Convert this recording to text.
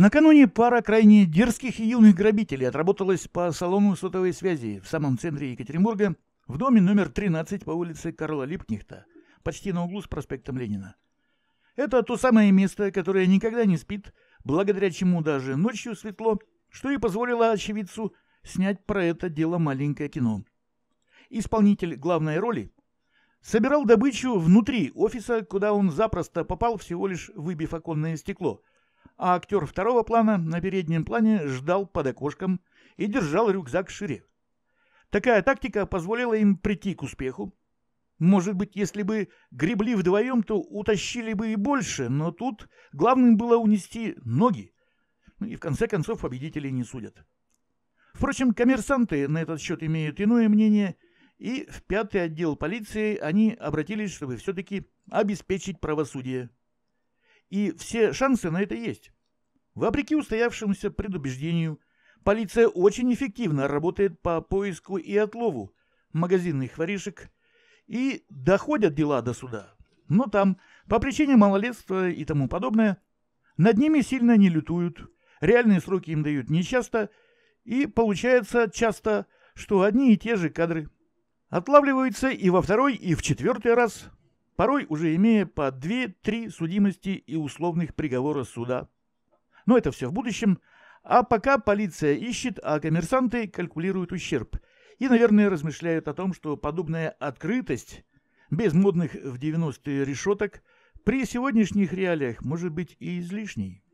Накануне пара крайне дерзких и юных грабителей отработалась по салону сотовой связи в самом центре Екатеринбурга в доме номер 13 по улице Карла Липкнехта, почти на углу с проспектом Ленина. Это то самое место, которое никогда не спит, благодаря чему даже ночью светло, что и позволило очевидцу снять про это дело маленькое кино. Исполнитель главной роли собирал добычу внутри офиса, куда он запросто попал, всего лишь выбив оконное стекло – а актер второго плана на переднем плане ждал под окошком и держал рюкзак шире. Такая тактика позволила им прийти к успеху. Может быть, если бы гребли вдвоем, то утащили бы и больше, но тут главным было унести ноги. Ну и в конце концов победителей не судят. Впрочем, коммерсанты на этот счет имеют иное мнение, и в пятый отдел полиции они обратились, чтобы все-таки обеспечить правосудие и все шансы на это есть. Вопреки устоявшемуся предубеждению, полиция очень эффективно работает по поиску и отлову магазинных воришек, и доходят дела до суда. Но там, по причине малолетства и тому подобное, над ними сильно не лютуют, реальные сроки им дают нечасто, и получается часто, что одни и те же кадры отлавливаются и во второй, и в четвертый раз порой уже имея по 2-3 судимости и условных приговора суда. Но это все в будущем, а пока полиция ищет, а коммерсанты калькулируют ущерб и, наверное, размышляют о том, что подобная открытость, без модных в 90-е решеток, при сегодняшних реалиях может быть и излишней.